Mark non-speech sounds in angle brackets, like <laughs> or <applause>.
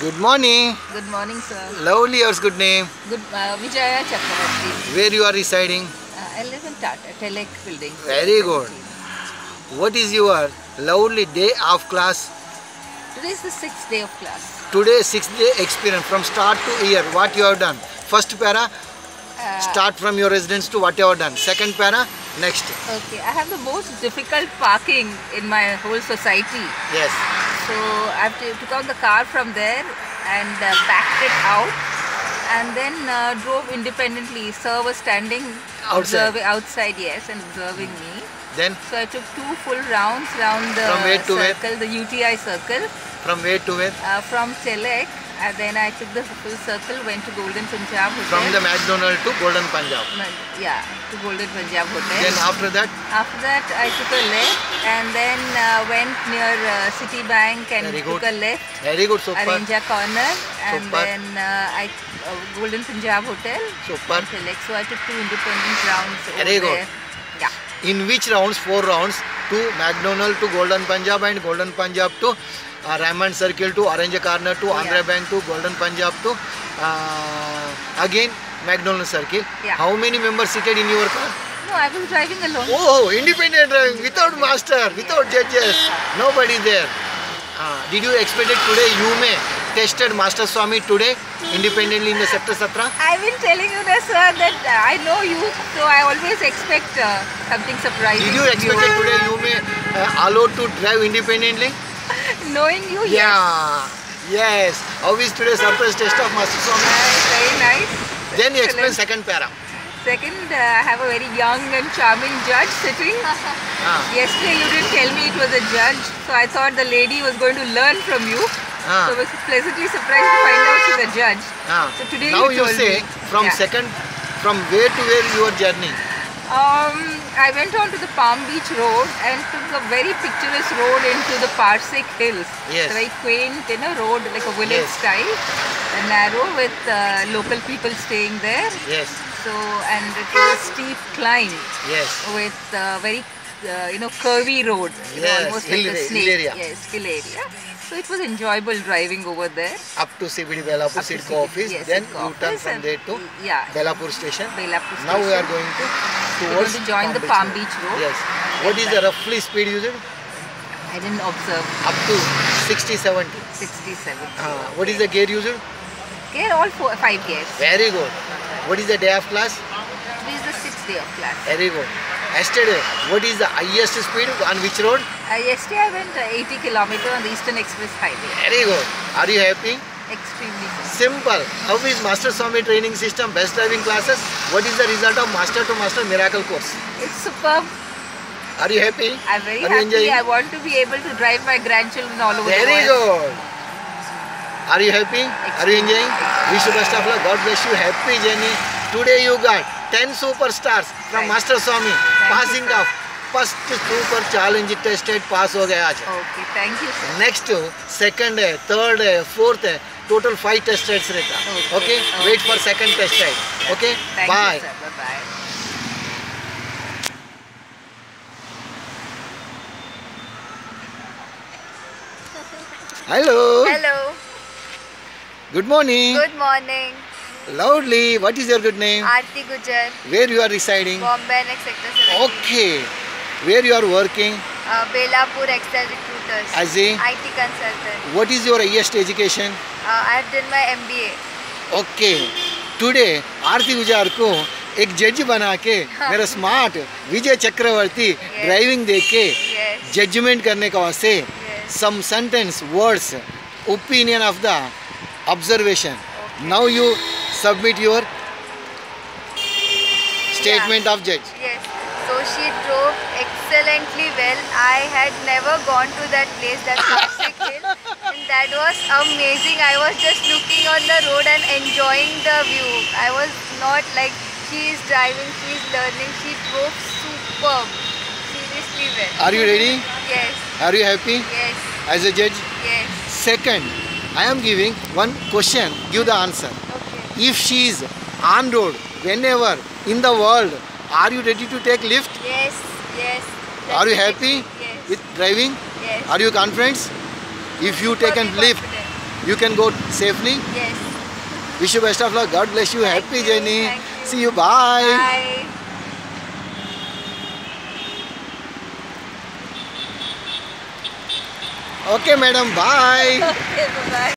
Good morning. Good morning, sir. Lovely, yours good name. Good, uh, Vijaya Chakravarty. Where you are residing? Uh, I live in Tata, Telek building. Very good. What is your lovely day of class? Today is the sixth day of class. Today, sixth day experience from start to year. What you have done? First para, Uh, start from your residence to what you have done. Second para, next. Okay, I have the most difficult parking in my whole society. Yes. So I have to, took out the car from there and uh, backed it out and then uh, drove independently. Sir was standing Outside. outside, yes, and observing me. Then So I took two full rounds round the From where circle, the UTI circle. from where to where? Uh, from Telek, and then I took the full circle, went to Golden Punjab Hotel. From the McDonald to Golden Punjab. Yeah, to Golden Punjab Hotel. Then after that, After that, I took a left and then uh, went near uh, Citibank and Very took good. a left, very good, super. Aranja Corner, and Super. then uh, I uh, Golden Punjab Hotel. Super. So I took two independent rounds over Very good. there. Yeah. In which rounds? Four rounds. To McDonald to Golden Punjab and Golden Punjab to uh, Raymond Circle to Orange Corner to Andhra Yeah. Bank to Golden Punjab to uh, again McDonald Circle. Yeah. How many members seated in your car? No, I was driving alone. Oh, independent driving without master, without judges, nobody there. Uh, did you expect it today? You may tested Master Swami today independently in the Sector Satra. I've been telling you this, sir, that uh, I know you, so I always expect uh, something surprising. Did you expect it today? You may uh, allowed to drive independently. Knowing you, yes. Yeah. Yes. How is today's surprise test of Master Swami? Uh, very nice. Then you explain Excellent. second para. Second, uh, I have a very young and charming judge sitting. <laughs> Ah. Yesterday you didn't tell me it was a judge, so I thought the lady was going to learn from you. Ah. So I was pleasantly surprised to find out she's a judge. Ah. So today now you you, told say me. from Yeah. second, from where to where your journey? Um, I went on to the Palm Beach Road and took a very picturesque road into the Parsik Hills. Yes. Very quaint, you know, road like a village Yes. style, and narrow with uh, local people staying there. Yes. So, and it was a steep climb Yes. with uh, very, uh, you know, curvy road. You know, almost hill like a snake. hill area. Yes, hill area. So it was enjoyable driving over there. Up to CBD Belapur CIDCO office. yes, then CIDCO you turn from there to yeah. Belapur station. Belapur Now we are going to towards going to join the Palm Beach Road. Yes. What is the roughly speed used? I didn't observe Up to 60, 70. 67. Ah, what is the gear used? Gear all four, five gears. Very good. What is the day of class? This is the sixth day of class. Very good. Yesterday, what is the highest speed on which road? Uh, yesterday I went uh, 80 kilometer on the Eastern Express Highway. Very good. Are you happy? Extremely good. Simple. How is Master Swami training system, best driving classes? What is the result of Master to Master Miracle course? It's superb. Are you happy? I'm very Are happy. I want to be able to drive my grandchildren all over Very the world. Very good. Are you happy? Are you enjoying? Wish you best of luck. God bless you. Happy journey. Today you got 10 superstars from Thank Master Swami. Passing sir. First super challenge tested pass हो गया आज. Okay, thank you, sir. Next second है, third है, fourth है. Total five test rides रहता. Okay, Okay. okay. Wait for second test ride. Okay. Thank Bye. you, sir. Bye-bye. Hello. Hello. Good morning. Good morning. Loudly. What is your good name? Aarti Gujar, Where you are residing? Bombay Next Sector 17. Okay. Where you are working? Uh, Belapur Excel Recruiters. As a IT consultant. what is your highest education? Uh, I have done my MBA. Okay today Aarti Gujar को एक जज बना के मेरा smart विजय चक्रवर्ती driving देख के Yes. Judgement करने का वास्ते some sentence words opinion of the observation now you submit your statement of judge Yes. So she drove excellently well. I had never gone to that place, that Parsik Hill. And that was amazing. I was just looking on the road and enjoying the view. I was not like she is driving, she is learning. She drove superb. Seriously well. are you ready Yes. are you happy Yes. as a judge Yes. second i am giving one question give the answer if she is on road whenever in the world are you ready to take lift? Yes yes. Are you happy yes. with driving? Yes. Are you confident? If you take a lift you can go safely? Yes. Wish you best of luck. God bless you. Thank happy you, journey. You. see you. Bye, bye. Okay, madam. Bye. <laughs> okay, bye.